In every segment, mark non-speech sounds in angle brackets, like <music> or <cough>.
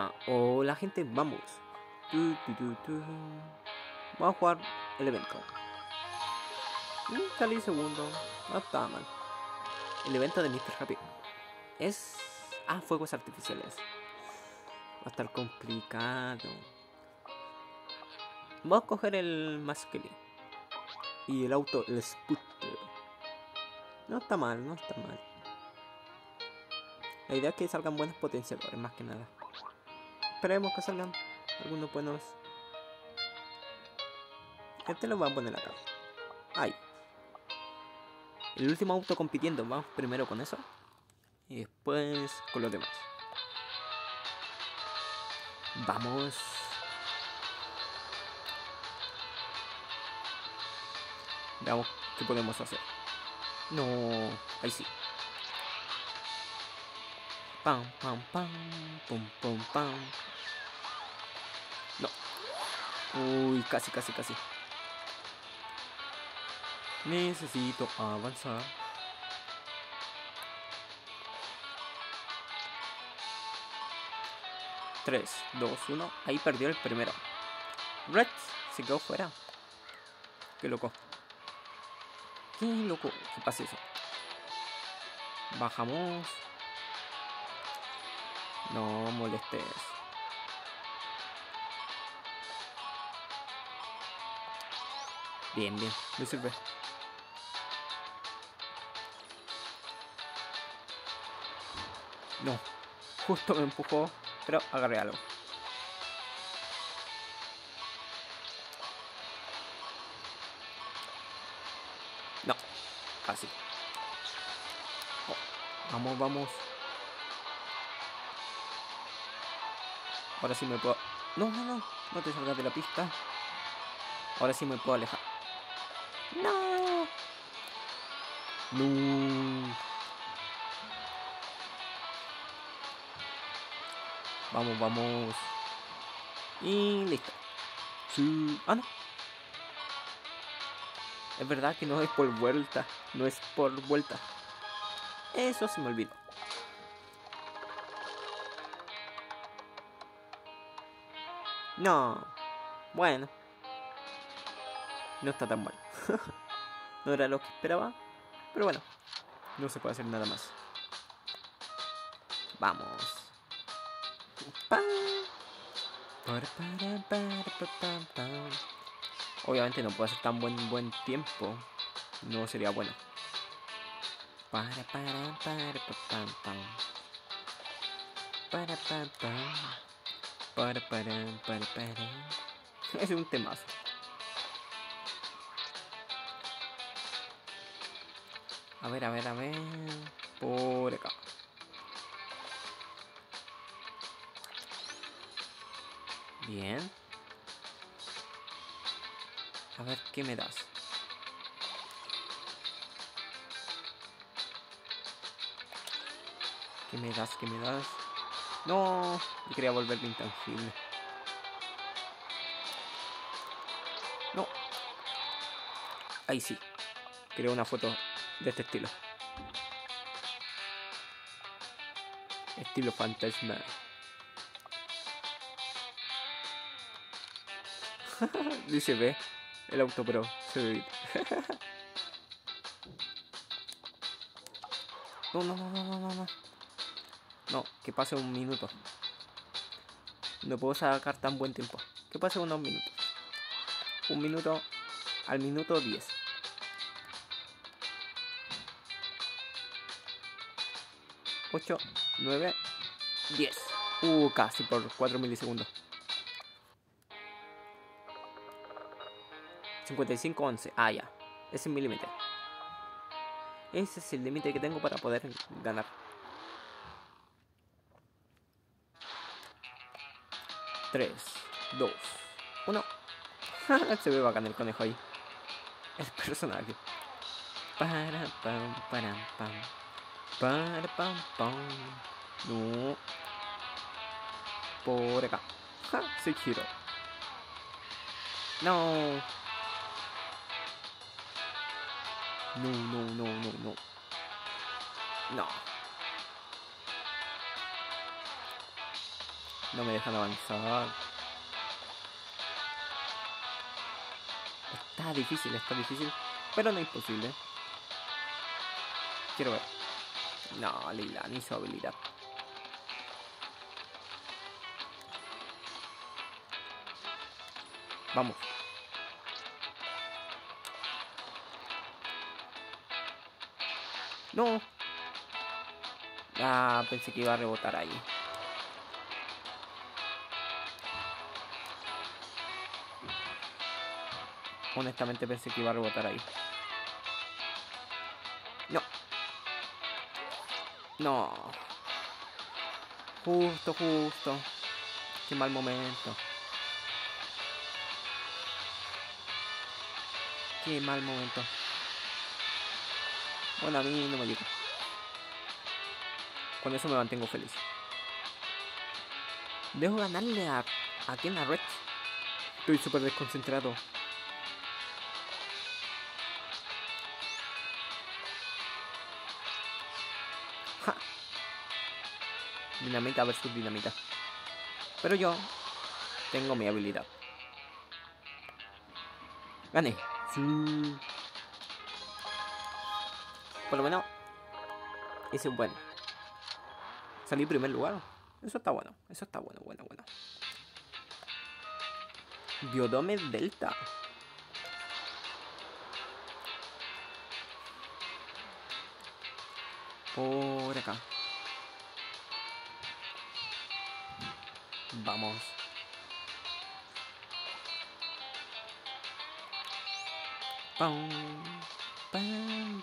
Ah, hola gente, vamos. Tu. Vamos a jugar el evento. Mm, salí segundo. No está mal. El evento de Mr. Happy. Es... Ah, fuegos artificiales. Va a estar complicado. Vamos a coger el Masqueli. Y el auto, el Scooter. No está mal, no está mal. La idea es que salgan buenos potenciadores, más que nada. Esperemos que salgan algunos buenos. Este lo voy a poner acá. Ahí. El último auto compitiendo. Vamos primero con eso. Y después con los demás. Vamos. Veamos qué podemos hacer. No. Ahí sí. Pam, pam, pam. Pum, pum, pam. No. Uy, casi, casi, casi. Necesito avanzar. Tres, dos, uno. Ahí perdió el primero. Red se quedó fuera. Qué loco. Qué loco. ¿Qué pasa eso? Bajamos. No molestes. Bien, bien. Me sirve. No. Justo me empujó, pero agarré algo. No. Casi. Oh, Vamos, vamos. Ahora sí me puedo... No, no, no. No te salgas de la pista. Ahora sí me puedo alejar. No. No. Vamos, vamos. Y listo. Sí. Ah, no. Es verdad que no es por vuelta. No es por vuelta. Eso se me olvidó. No. Bueno. No está tan mal. <laughs> no era lo que esperaba. Pero bueno. No se puede hacer nada más. Vamos. Para, para, para. Obviamente no puedo hacer tan buen buen tiempo. No sería bueno. Para, para, para. Para, pa, pam. Para, para, para, para. <laughs> Es un temazo. A ver, a ver, a ver. Por acá. Bien. A ver, ¿qué me das? ¿Qué me das? ¿Qué me das? No, quería volverme intangible. No. Ahí sí. Creo una foto de este estilo. Estilo fantasma. <laughs> Dice ve. El auto pro. Se ve. <laughs> no, no, no, no, no, no, no. Que pase un minuto. No puedo sacar tan buen tiempo. Que pase unos minutos. Un minuto al minuto 10. Ocho, nueve, diez. Uh, casi por 4 milisegundos. 55, 11. Ah, ya. Es mi límite. Ese es el límite que tengo para poder ganar. Tres, dos, uno. <laughs> Se ve bacán el conejo ahí. El personaje. Para pam para pam. Para pam pam. No. Por acá. Ja, se giró. No. No, no, no, no, no. No. No me dejan avanzar. Está difícil, está difícil. Pero no es imposible. Quiero ver. No, Lila, ni su habilidad. Vamos. No. Ah, pensé que iba a rebotar ahí. Honestamente pensé que iba a rebotar ahí. No. No. Justo, justo. Qué mal momento. Qué mal momento. Bueno, a mí no me llega. Con eso me mantengo feliz. Dejo ganarle a, a quién a Red. Estoy súper desconcentrado. Dinamita versus dinamita. Pero yo tengo mi habilidad. Gané. Sí. Por lo menos ese es bueno. Salí en primer lugar. Eso está bueno. Eso está bueno, bueno, bueno. Biodome Delta. Por acá. Vamos. Pam, pam.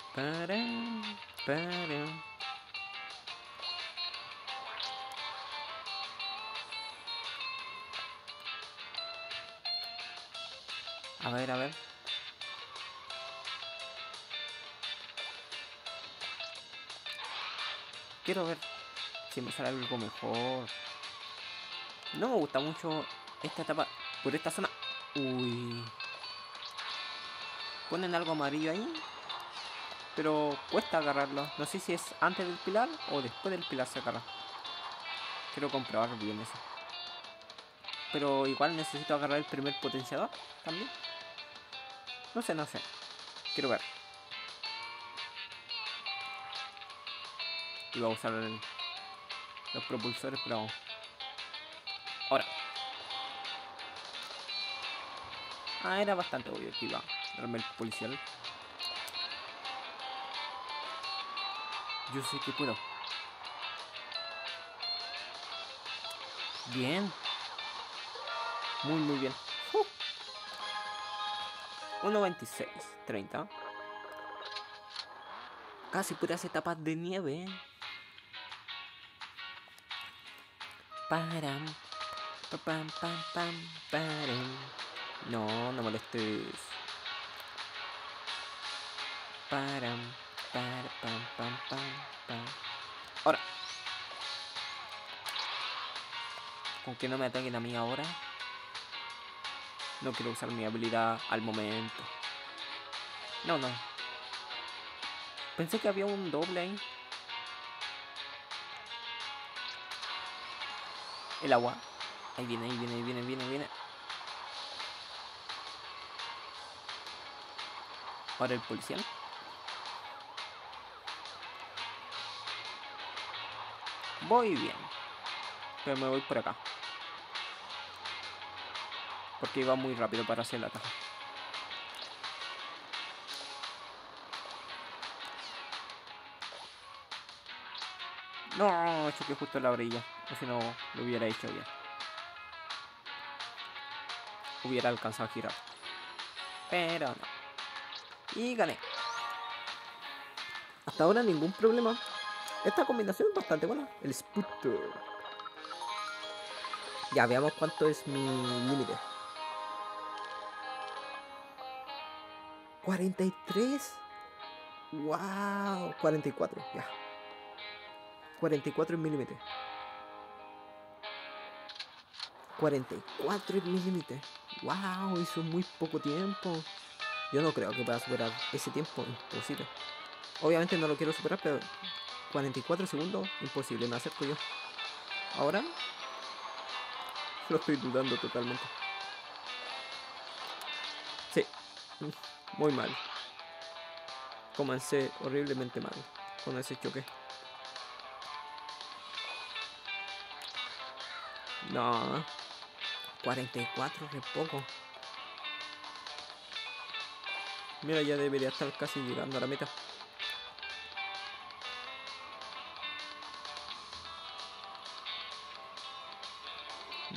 A ver, a ver. Quiero ver si me sale algo mejor. No me gusta mucho esta etapa por esta zona. Uy. Ponen algo amarillo ahí. Pero cuesta agarrarlo. No sé si es antes del pilar o después del pilar se agarra. Quiero comprobar bien eso. Pero igual necesito agarrar el primer potenciador también. No sé, no sé. Quiero ver. Iba a usar el- los propulsores, pero... Ahora. Ah, era bastante obvio que iba darme el policial. Yo sé que puedo. Bien. Muy, muy bien. Uh. 1.26, 30. Casi puras etapas de nieve. Param. Pa, Pam, pam, pam, param. No, no molestes. Param. Para, pam, pam, pam, pam. Ahora. Con que no me ataquen a mí ahora. No quiero usar mi habilidad al momento. No, no. Pensé que había un doble ahí. El agua. Ahí viene, ahí viene, ahí viene, viene, viene. Ahora el policía. Voy bien. Pero me voy por acá. Porque iba muy rápido para hacer el ataque. No, choqué justo la orilla. O si no, lo hubiera hecho bien. Hubiera alcanzado a girar. Pero no. Y gané. Hasta ahora ningún problema. Esta combinación es bastante buena. El Sputter. Ya, veamos cuánto es mi límite. 43. Wow. 44, ya. 44 es mi límite. 44 es mi límite. Wow, hizo muy poco tiempo. Yo no creo que pueda superar ese tiempo. Imposible. Obviamente no lo quiero superar, pero 44 segundos, imposible, me acerco yo. Ahora. <laughs> Lo estoy dudando totalmente. Sí, <laughs> muy mal. Comencé horriblemente mal con ese choque. No. 44 es poco. Mira, ya debería estar casi llegando a la meta.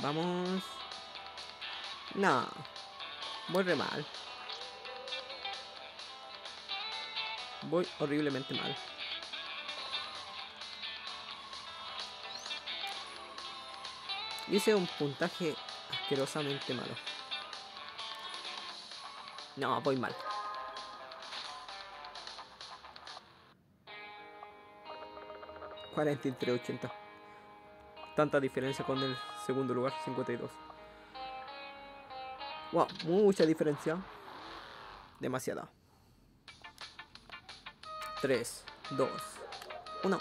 Vamos. No. Voy re mal. Voy horriblemente mal. Hice un puntaje asquerosamente malo. No, voy mal. ochenta Tanta diferencia con el segundo lugar, 52. Wow, mucha diferencia. Demasiada. 3, 2, 1.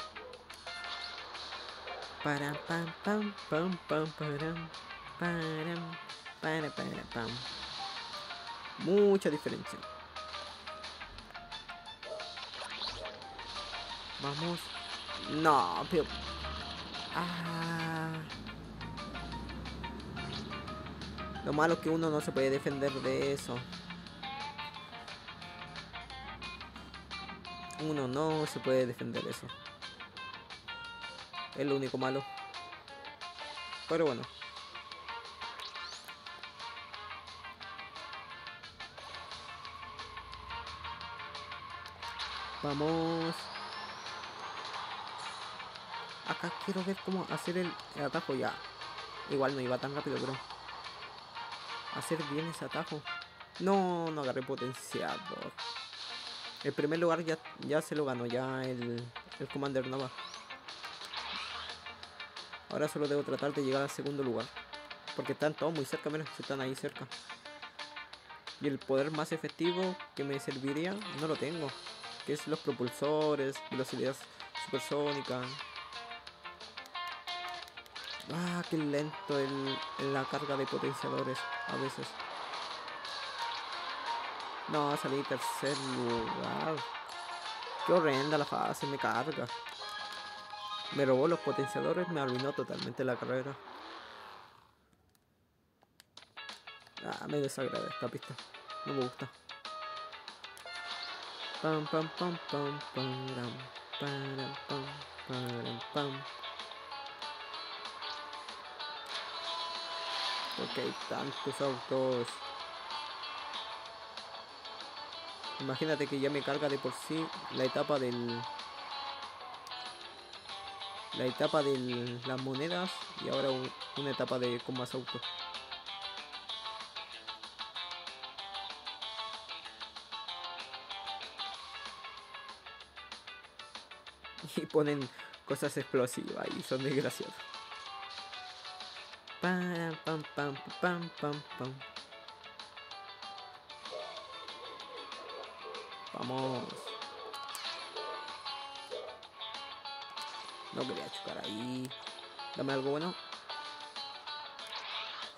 Para pam pam pam pam param param para para pam. Mucha diferencia. Vamos. No, pero. Ah. Lo malo que uno no se puede defender de eso. Uno no se puede defender eso. Es lo único malo. Pero bueno. Vamos. Acá quiero ver cómo hacer el, atajo ya. Igual no iba tan rápido, pero... Hacer bien ese atajo. No, no agarré potenciador. El primer lugar ya, ya se lo ganó ya el, el Commander Nova. Ahora solo debo tratar de llegar al segundo lugar. Porque están todos muy cerca, menos que están ahí cerca. Y el poder más efectivo que me serviría, no lo tengo. Que es los propulsores, velocidad supersónica. Ah, qué lento el, la carga de potenciadores a veces. No, salí tercer lugar. Qué horrenda la fase, me carga. Me robó los potenciadores, me arruinó totalmente la carrera. Ah, me desagrada esta pista. No me gusta. Pam pam pam pam pam pam pam pam pam Ok, tantos autos. Imagínate que ya me carga de por sí la etapa del la etapa de las monedas y ahora una etapa de con más autos. Y ponen cosas explosivas y son pam. Vamos. No quería chocar ahí. Dame algo bueno.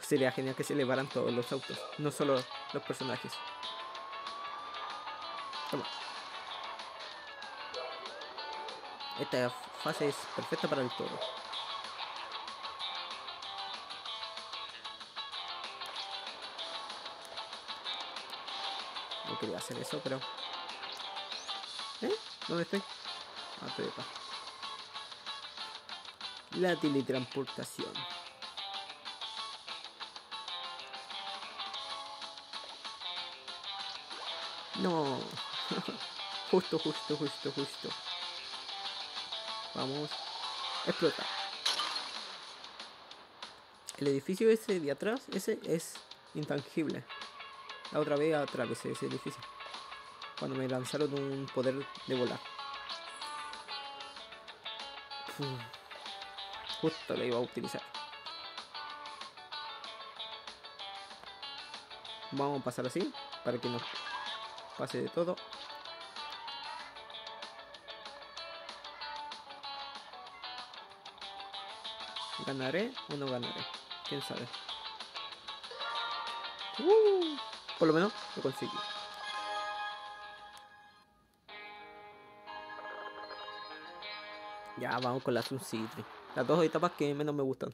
Sería genial que se elevaran todos los autos, no solo los personajes. Toma. Esta fase es perfecta para el toro. No quería hacer eso, pero... ¿Eh? ¿Dónde estoy? Ah, estoy acá la teletransportación. No. <laughs> justo, justo, justo, justo. Vamos. Explota. El edificio ese de atrás, ese es intangible. La otra vez atravesé ese edificio. Cuando me lanzaron un poder de volar. Justo lo iba a utilizar. Vamos a pasar así para que nos pase de todo. ¿Ganaré o no ganaré? quién sabe. Uh, por lo menos lo conseguí. Ya, vamos con la Sun City. Las dos etapas que menos me gustan.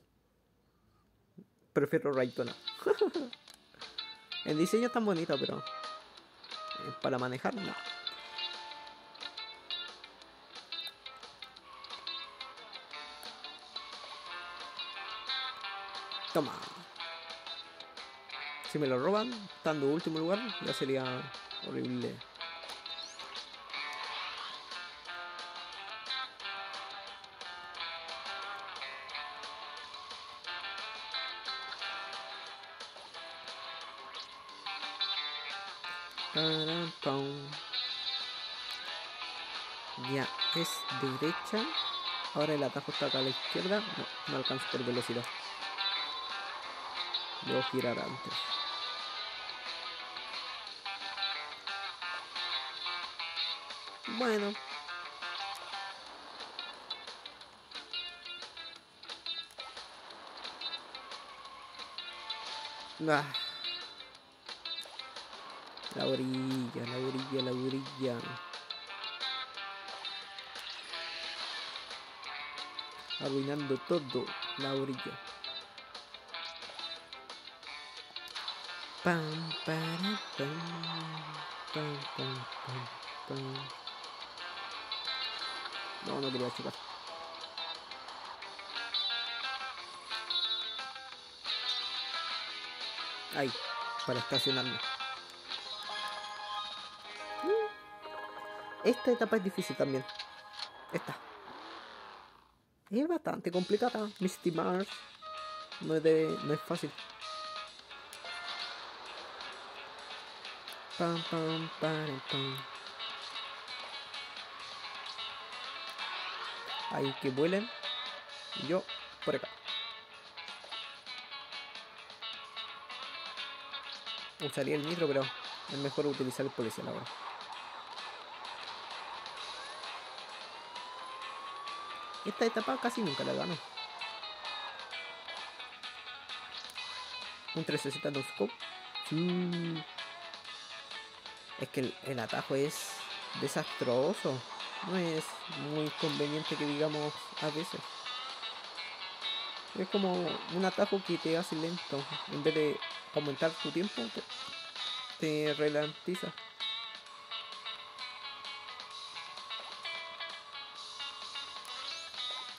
Prefiero Raytona. <laughs> El diseño es tan bonito, pero eh, para manejar no. Toma. Si me lo roban, estando último lugar, ya sería horrible. Ya, es derecha. Ahora el atajo está acá a la izquierda. No, no alcanzo por velocidad. Debo girar antes. Bueno. Ah. La orilla, la orilla, la orilla. Arruinando todo la orilla. No, no quería chocar. Ahí, para estacionarme. Esta etapa es difícil también. Esta. Es bastante complicada. Misty Mars. No es, de, no es fácil. Pam, pam, pam, pam. Ahí que vuelen. Yo por acá. Usaría el nitro, pero es mejor utilizar el policial ahora. Esta etapa casi nunca la gano. Un 360 no scope. Sí. Es que el, el, atajo es desastroso. No es muy conveniente que digamos a veces. Es como un atajo que te hace lento. En vez de aumentar tu tiempo, te, te ralentiza.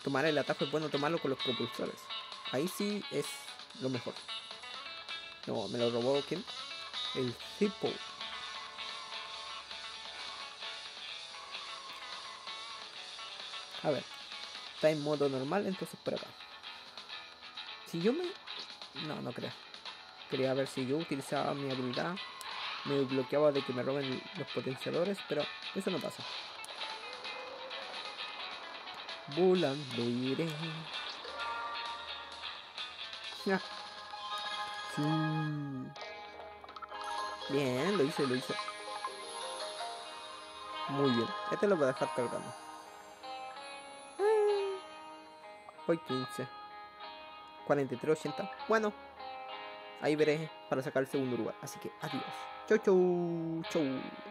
tomar el atajo es bueno tomarlo con los propulsores. Ahí sí es lo mejor. No, me lo robó quién? El Zippo. A ver. Está en modo normal, entonces por acá. Si yo me... No, no creo. Quería ver si yo utilizaba mi habilidad. Me bloqueaba de que me roben los potenciadores, pero eso no pasa. Volando iré. Ya. Sí. Bien, lo hice, lo hice. Muy bien. Este lo voy a dejar cargando. Hoy 15. 43.80. Bueno. Ahí veré para sacar el segundo lugar. Así que adiós. Chau, chau, chau.